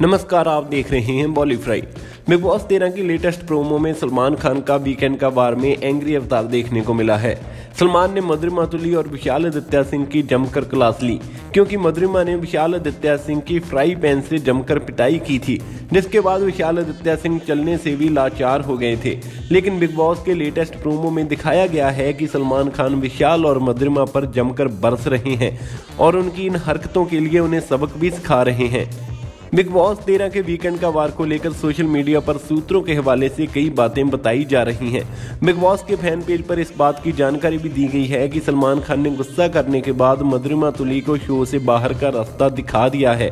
नमस्कार, आप देख रहे हैं बॉली फ्राई। बिग बॉस तेरह की लेटेस्ट प्रोमो में सलमान खान का वीकेंड का बार में एंग्री अवतार देखने को मिला है। सलमान ने मधुरिमा तुली और विशाल आदित्य सिंह की जमकर क्लास ली, क्योंकि मधुरिमा ने विशाल आदित्य सिंह की फ्राई पैन से जमकर पिटाई की थी, जिसके बाद विशाल आदित्य सिंह चलने से भी लाचार हो गए थे। लेकिन बिग बॉस के लेटेस्ट प्रोमो में दिखाया गया है कि सलमान खान विशाल और मधुरिमा पर जमकर बरस रहे हैं और उनकी इन हरकतों के लिए उन्हें सबक भी सिखा रहे हैं। बिग बॉस तेरह के वीकेंड का वार को लेकर सोशल मीडिया पर सूत्रों के हवाले से कई बातें बताई जा रही हैं। बिग बॉस के फ़ैन पेज पर इस बात की जानकारी भी दी गई है कि सलमान खान ने गुस्सा करने के बाद मधुरिमा तुली को शो से बाहर का रास्ता दिखा दिया है।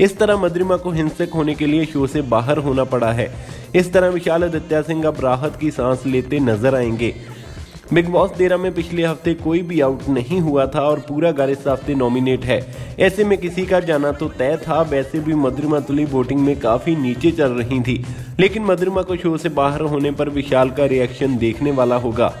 इस तरह मधुरिमा को हिंसक होने के लिए शो से बाहर होना पड़ा है। इस तरह विशाल आदित्य सिंह अब राहत की सांस लेते नज़र आएँगे। बिग बॉस तेरह में पिछले हफ़्ते कोई भी आउट नहीं हुआ था और पूरा घर इस हफ़्ते नॉमिनेट है। ऐसे में किसी का जाना तो तय था, वैसे भी मधुरमा तुली वोटिंग में काफ़ी नीचे चल रही थी। लेकिन मधुरमा को शो से बाहर होने पर विशाल का रिएक्शन देखने वाला होगा।